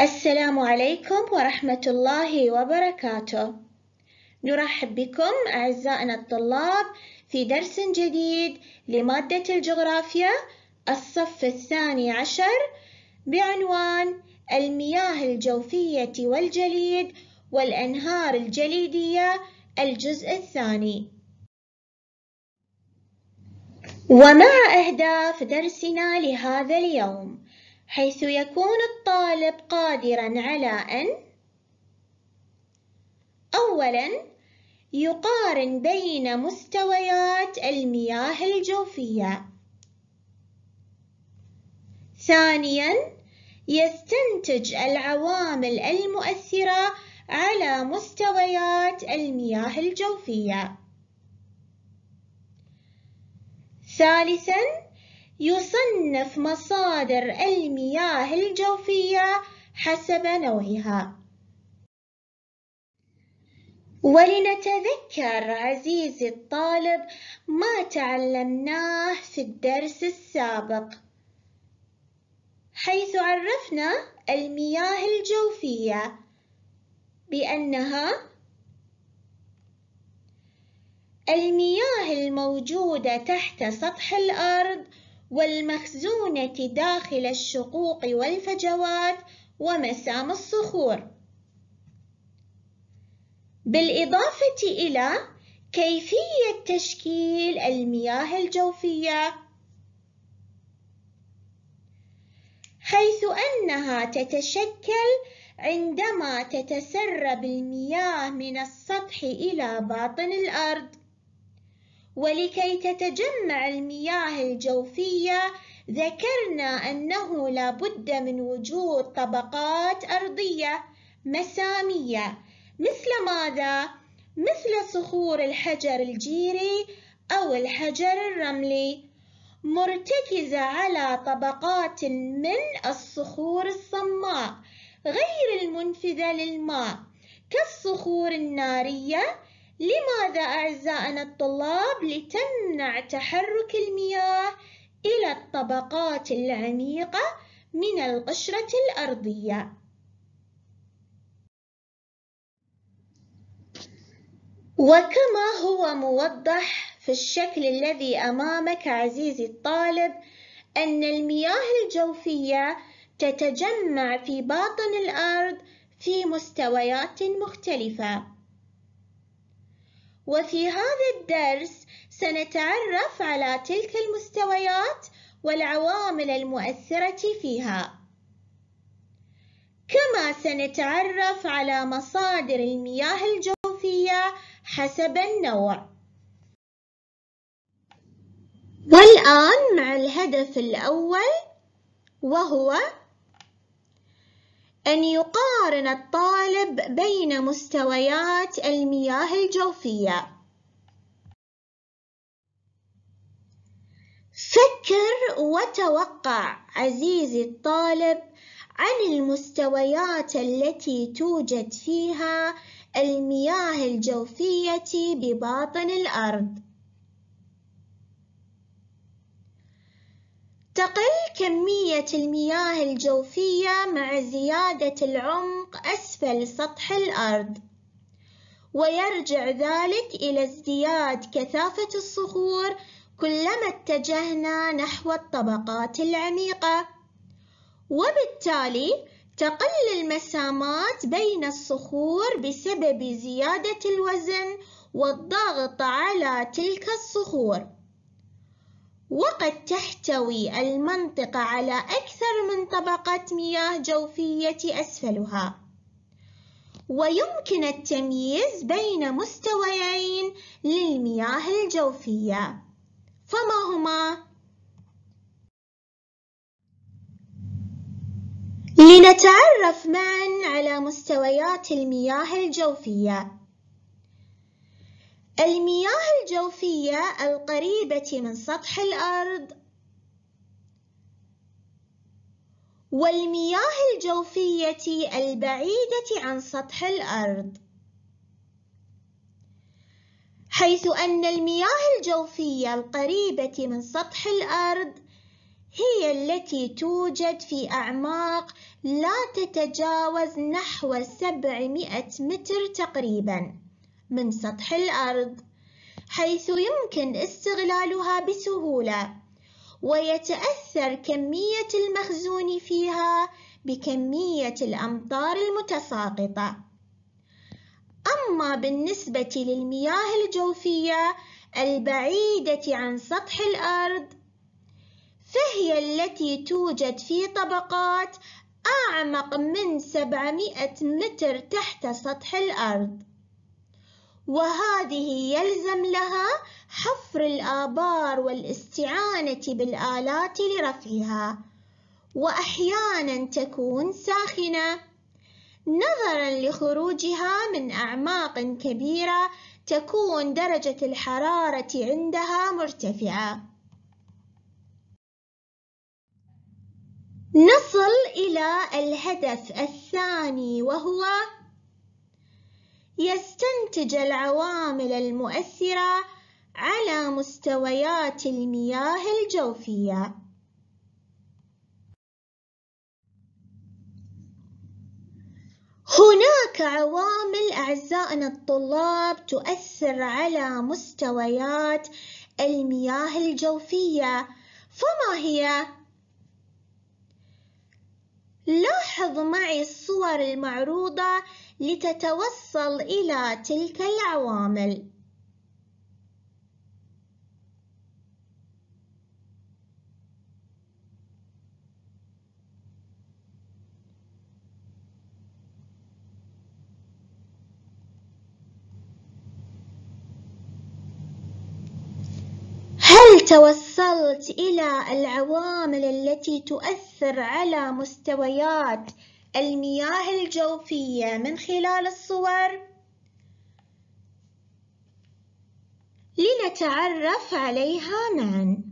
السلام عليكم ورحمة الله وبركاته. نرحب بكم أعزائنا الطلاب في درس جديد لمادة الجغرافيا الصف الثاني عشر بعنوان المياه الجوفية والجليد والأنهار الجليدية الجزء الثاني. ومع أهداف درسنا لهذا اليوم حيث يكون الطالب قادرا على أن أولا يقارن بين مستويات المياه الجوفية. ثانيا يستنتج العوامل المؤثرة على مستويات المياه الجوفية. ثالثا يصنف مصادر المياه الجوفية حسب نوعها. ولنتذكر عزيزي الطالب ما تعلمناه في الدرس السابق. حيث عرفنا المياه الجوفية بأنها المياه الموجودة تحت سطح الأرض والمخزونة داخل الشقوق والفجوات ومسام الصخور. بالإضافة إلى كيفية تشكيل المياه الجوفية حيث أنها تتشكل عندما تتسرب المياه من السطح إلى باطن الأرض. ولكي تتجمع المياه الجوفية ذكرنا أنه لا بد من وجود طبقات أرضية مسامية مثل ماذا؟ مثل صخور الحجر الجيري أو الحجر الرملي مرتكزة على طبقات من الصخور الصماء غير المنفذة للماء كالصخور النارية لماذا أعزائنا الطلاب؟ لتمنع تحرك المياه إلى الطبقات العميقة من القشرة الأرضية. وكما هو موضح في الشكل الذي أمامك عزيزي الطالب أن المياه الجوفية تتجمع في باطن الأرض في مستويات مختلفة وفي هذا الدرس سنتعرف على تلك المستويات والعوامل المؤثرة فيها. كما سنتعرف على مصادر المياه الجوفية حسب النوع. والآن مع الهدف الأول وهو أن يقارن الطالب بين مستويات المياه الجوفية. فكر وتوقع عزيزي الطالب عن المستويات التي توجد فيها المياه الجوفية بباطن الأرض. تقل كمية المياه الجوفية مع زيادة العمق أسفل سطح الأرض. ويرجع ذلك إلى ازدياد كثافة الصخور كلما اتجهنا نحو الطبقات العميقة. وبالتالي تقل المسامات بين الصخور بسبب زيادة الوزن والضغط على تلك الصخور. وقد تحتوي المنطقة على أكثر من طبقة مياه جوفية أسفلها. ويمكن التمييز بين مستويين للمياه الجوفية. فما هما؟ لنتعرف معا على مستويات المياه الجوفية. المياه الجوفية القريبة من سطح الأرض. والمياه الجوفية البعيدة عن سطح الأرض. حيث أن المياه الجوفية القريبة من سطح الأرض هي التي توجد في أعماق لا تتجاوز نحو 700 متر تقريبا. من سطح الأرض حيث يمكن استغلالها بسهولة ويتأثر كمية المخزون فيها بكمية الأمطار المتساقطة. أما بالنسبة للمياه الجوفية البعيدة عن سطح الأرض فهي التي توجد في طبقات أعمق من 700 متر تحت سطح الأرض. وهذه يلزم لها حفر الآبار والاستعانة بالآلات لرفعها. وأحيانا تكون ساخنة. نظرا لخروجها من أعماق كبيرة تكون درجة الحرارة عندها مرتفعة. نصل إلى الهدف الثاني وهو يستنتج العوامل المؤثرة على مستويات المياه الجوفية هناك عوامل أعزائنا الطلاب تؤثر على مستويات المياه الجوفية فما هي؟ لاحظ معي الصور المعروضة لتتوصل إلى تلك العوامل. توصلت إلى العوامل التي تؤثر على مستويات المياه الجوفية من خلال الصور؟ لنتعرف عليها معا.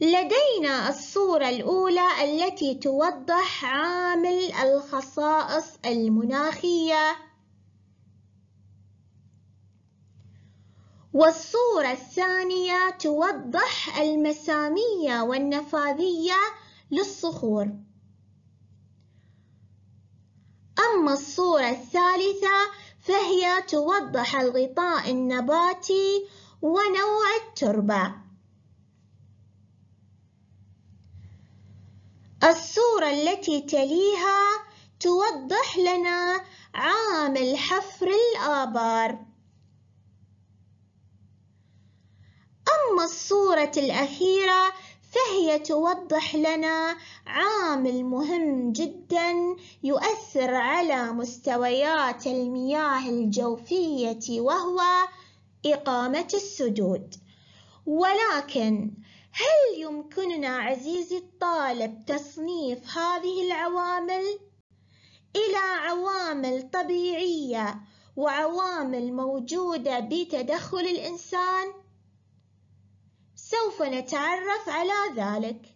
لدينا الصورة الأولى التي توضح عامل الخصائص المناخية والصورة الثانية توضح المسامية والنفاذية للصخور. أما الصورة الثالثة فهي توضح الغطاء النباتي ونوع التربة. الصورة التي تليها توضح لنا عامل حفر الآبار. أما الصورة الأخيرة فهي توضح لنا عامل مهم جدا يؤثر على مستويات المياه الجوفية وهو إقامة السدود ولكن هل يمكننا عزيزي الطالب تصنيف هذه العوامل إلى عوامل طبيعية وعوامل موجودة بتدخل الإنسان؟ سوف نتعرف على ذلك.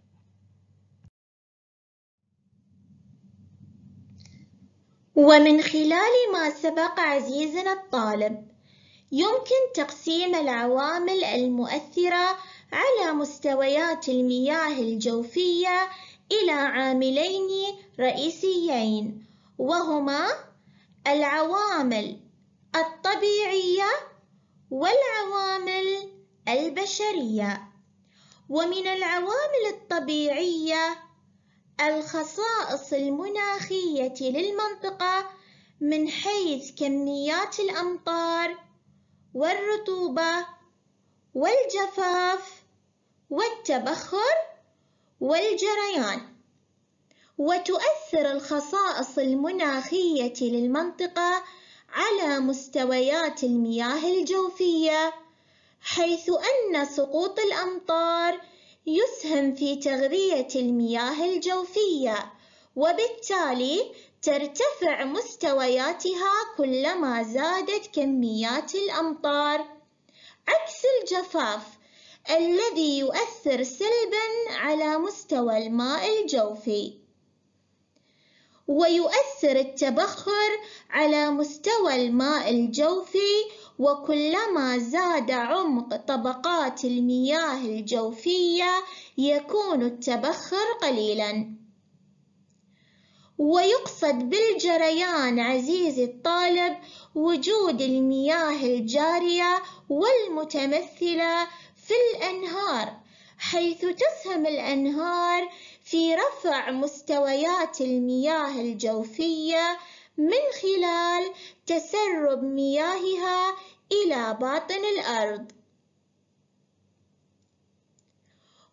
ومن خلال ما سبق عزيزنا الطالب يمكن تقسيم العوامل المؤثرة على مستويات المياه الجوفية إلى عاملين رئيسيين وهما العوامل الطبيعية والعوامل البشرية. ومن العوامل الطبيعية الخصائص المناخية للمنطقة من حيث كميات الأمطار والرطوبة والجفاف والتبخر والجريان. وتؤثر الخصائص المناخية للمنطقة على مستويات المياه الجوفية حيث أن سقوط الأمطار يسهم في تغذية المياه الجوفية وبالتالي ترتفع مستوياتها كلما زادت كميات الأمطار. عكس الجفاف الذي يؤثر سلبا على مستوى الماء الجوفي ويؤثر التبخر على مستوى الماء الجوفي وكلما زاد عمق طبقات المياه الجوفية يكون التبخر قليلاً. ويقصد بالجريان عزيزي الطالب وجود المياه الجارية والمتمثلة في الأنهار حيث تسهم الأنهار في رفع مستويات المياه الجوفية من خلال تسرب مياهها إلى باطن الأرض.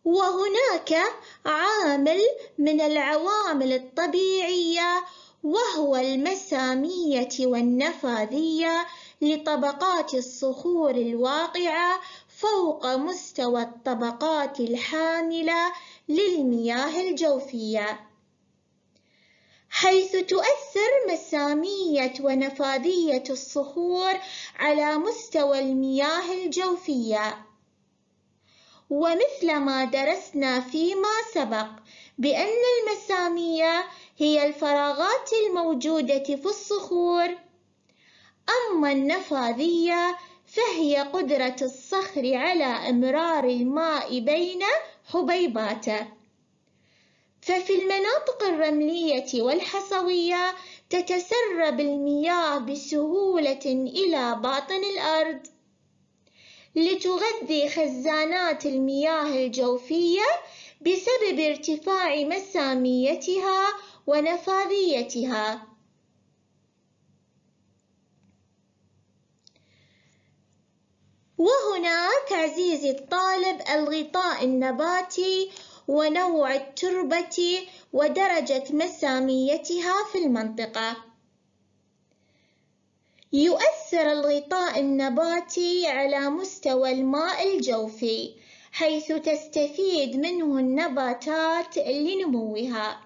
وهناك عامل من العوامل الطبيعية وهو المسامية والنفاذية لطبقات الصخور الواقعة فوق مستوى الطبقات الحاملة للمياه الجوفية حيث تؤثر مسامية ونفاذية الصخور على مستوى المياه الجوفية. ومثل ما درسنا فيما سبق بأن المسامية هي الفراغات الموجودة في الصخور. أما النفاذية فهي قدرة الصخر على إمرار الماء بين حبيباته. ففي المناطق الرملية والحصوية تتسرب المياه بسهولة إلى باطن الأرض لتغذي خزانات المياه الجوفية بسبب ارتفاع مساميتها ونفاذيتها. وهناك عزيزي الطالب الغطاء النباتي ونوع التربة ودرجة مساميتها في المنطقة. يؤثر الغطاء النباتي على مستوى الماء الجوفي حيث تستفيد منه النباتات لنموها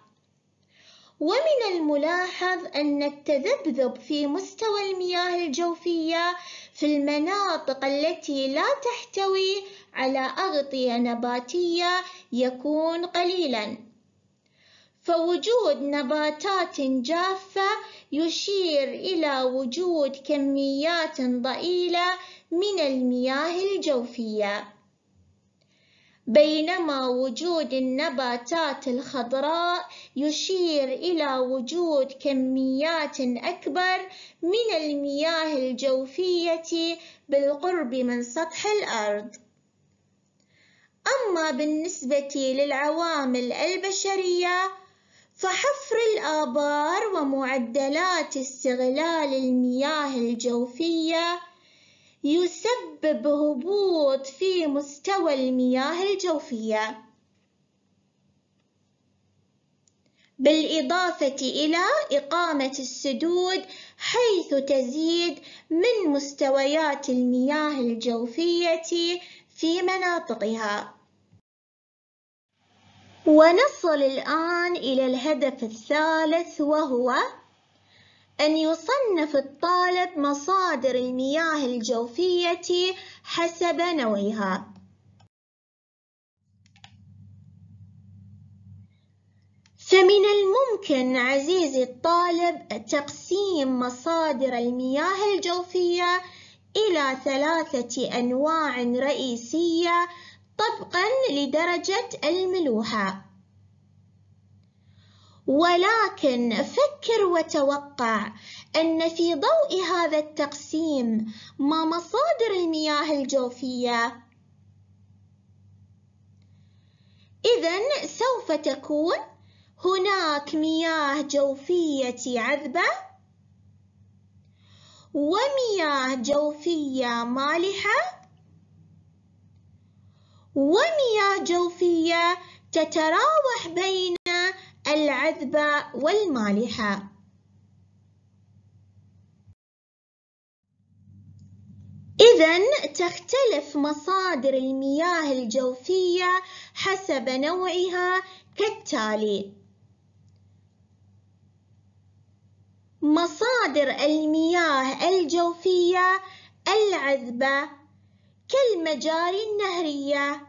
ومن الملاحظ أن التذبذب في مستوى المياه الجوفية في المناطق التي لا تحتوي على أغطية نباتية يكون قليلاً. فوجود نباتات جافة يشير إلى وجود كميات ضئيلة من المياه الجوفية. بينما وجود النباتات الخضراء يشير إلى وجود كميات أكبر من المياه الجوفية بالقرب من سطح الأرض. أما بالنسبة للعوامل البشرية فحفر الآبار ومعدلات استغلال المياه الجوفية يسبب هبوط في مستوى المياه الجوفية. بالإضافة إلى إقامة السدود حيث تزيد من مستويات المياه الجوفية في مناطقها. ونصل الآن إلى الهدف الثالث وهو أن يصنف الطالب مصادر المياه الجوفية حسب نوعها. فمن الممكن عزيزي الطالب تقسيم مصادر المياه الجوفية إلى ثلاثة أنواع رئيسية طبقا لدرجة الملوحة ولكن فكر وتوقع أن في ضوء هذا التقسيم ما مصادر المياه الجوفية. إذا سوف تكون هناك مياه جوفية عذبة ومياه جوفية مالحة ومياه جوفية تتراوح بين العذبة والمالحة إذا تختلف مصادر المياه الجوفية حسب نوعها كالتالي. مصادر المياه الجوفية العذبة كالمجاري النهرية.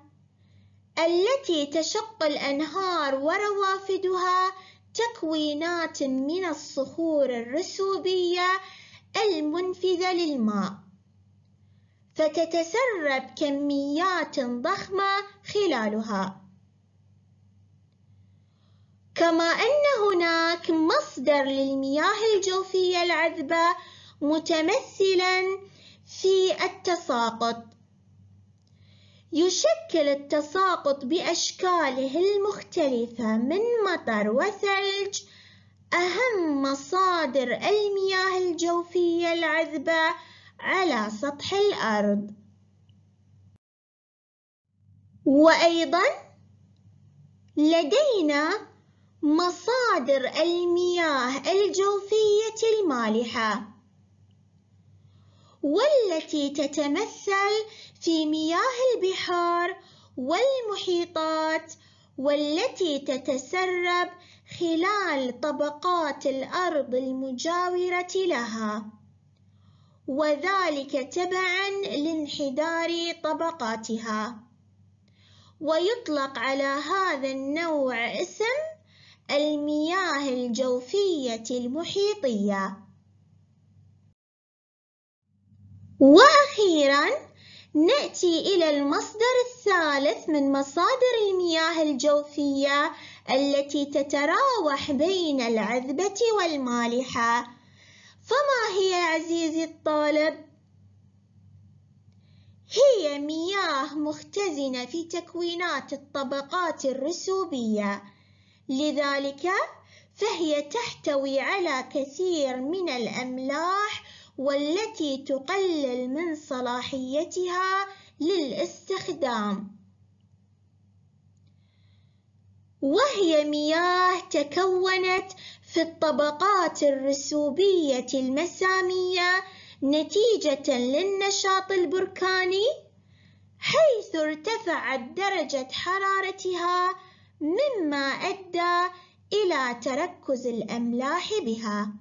التي تشق الأنهار وروافدها تكوينات من الصخور الرسوبية المنفذة للماء. فتتسرب كميات ضخمة خلالها. كما أن هناك مصدر للمياه الجوفية العذبة متمثلا في التساقط. يشكل التساقط بأشكاله المختلفة من مطر وثلج أهم مصادر المياه الجوفية العذبة على سطح الأرض. وأيضا لدينا مصادر المياه الجوفية المالحة. والتي تتمثل في مياه البحار والمحيطات والتي تتسرب خلال طبقات الأرض المجاورة لها. وذلك تبعا لانحدار طبقاتها. ويطلق على هذا النوع اسم المياه الجوفية المحيطية. وأخيرا نأتي إلى المصدر الثالث من مصادر المياه الجوفية التي تتراوح بين العذبة والمالحة فما هي عزيزي الطالب؟ هي مياه مختزنة في تكوينات الطبقات الرسوبية لذلك فهي تحتوي على كثير من الأملاح والتي تقلل من صلاحيتها للاستخدام وهي مياه تكونت في الطبقات الرسوبية المسامية نتيجة للنشاط البركاني حيث ارتفعت درجة حرارتها مما أدى إلى تركز الأملاح بها.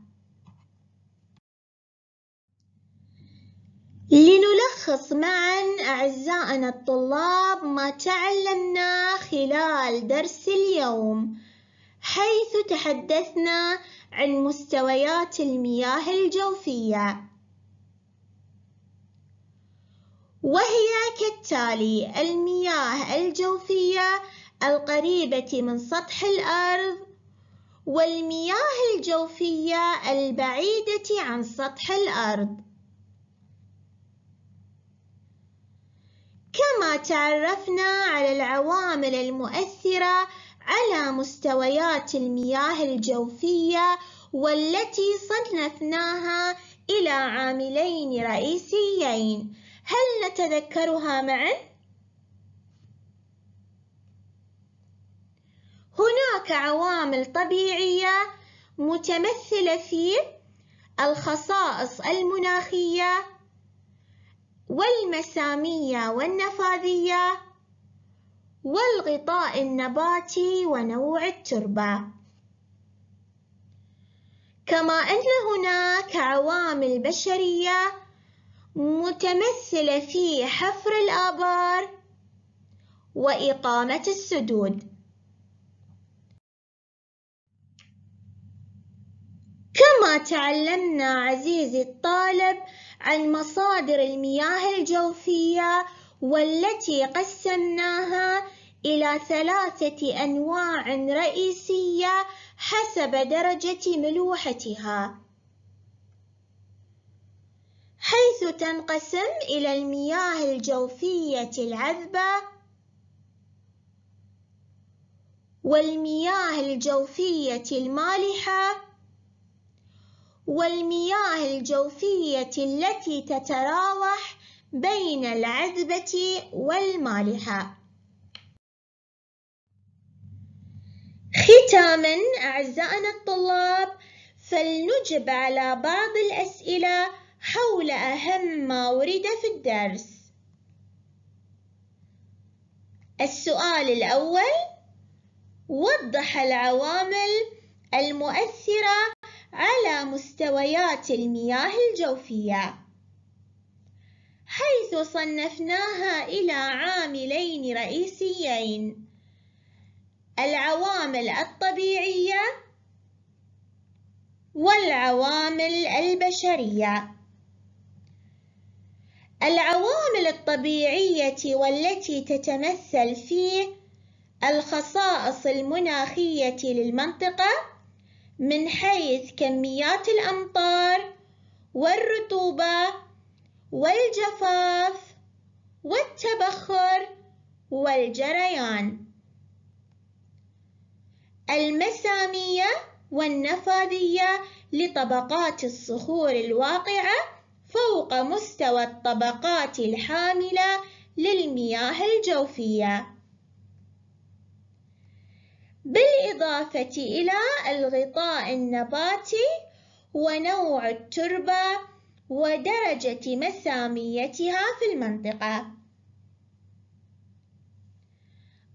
لنلخص معا أعزائنا الطلاب ما تعلمناه خلال درس اليوم. حيث تحدثنا عن مستويات المياه الجوفية. وهي كالتالي المياه الجوفية القريبة من سطح الأرض والمياه الجوفية البعيدة عن سطح الأرض. كما تعرفنا على العوامل المؤثرة على مستويات المياه الجوفية والتي صنفناها إلى عاملين رئيسيين هل نتذكرها معا؟ هناك عوامل طبيعية متمثلة في الخصائص المناخية والمسامية والنفاذية والغطاء النباتي ونوع التربة. كما أن هناك عوامل بشرية متمثلة في حفر الآبار وإقامة السدود. كما تعلمنا عزيزي الطالب عن مصادر المياه الجوفية والتي قسمناها إلى ثلاثة أنواع رئيسية حسب درجة ملوحتها. حيث تنقسم إلى المياه الجوفية العذبة والمياه الجوفية المالحة والمياه الجوفية التي تتراوح بين العذبة والمالحة. ختاما أعزائنا الطلاب فلنجب على بعض الأسئلة حول أهم ما ورد في الدرس. السؤال الأول وضح العوامل المؤثرة على مستويات المياه الجوفية. حيث صنفناها إلى عاملين رئيسيين. العوامل الطبيعية والعوامل البشرية. العوامل الطبيعية والتي تتمثل في الخصائص المناخية للمنطقة من حيث كميات الأمطار والرطوبة والجفاف والتبخر والجريان. المسامية والنفاذية لطبقات الصخور الواقعة فوق مستوى الطبقات الحاملة للمياه الجوفية. بالإضافة إلى الغطاء النباتي ونوع التربة ودرجة مساميتها في المنطقة.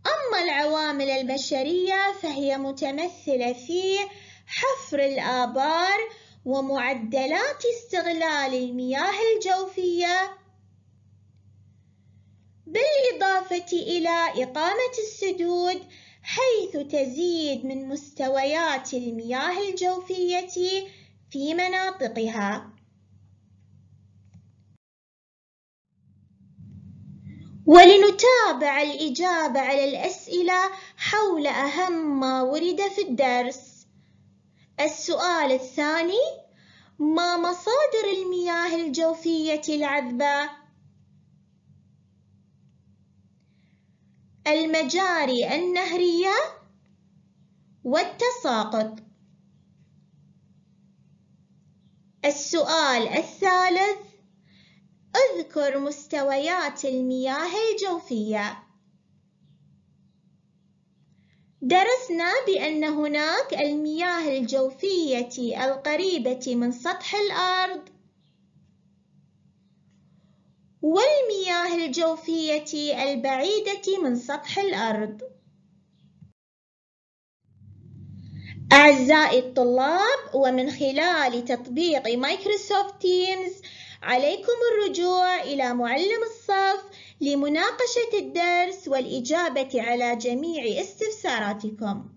أما العوامل البشرية فهي متمثلة في حفر الآبار ومعدلات استغلال المياه الجوفية. بالإضافة إلى إقامة السدود حيث تزيد من مستويات المياه الجوفية في مناطقها ولنتابع الإجابة على الأسئلة حول أهم ما ورد في الدرس السؤال الثاني ما مصادر المياه الجوفية العذبة؟ المجاري النهرية والتساقط. السؤال الثالث اذكر مستويات المياه الجوفية. درسنا بأن هناك المياه الجوفية القريبة من سطح الأرض والمياه الجوفية البعيدة من سطح الأرض. أعزائي الطلاب ومن خلال تطبيق Microsoft Teams عليكم الرجوع إلى معلم الصف لمناقشة الدرس والإجابة على جميع استفساراتكم.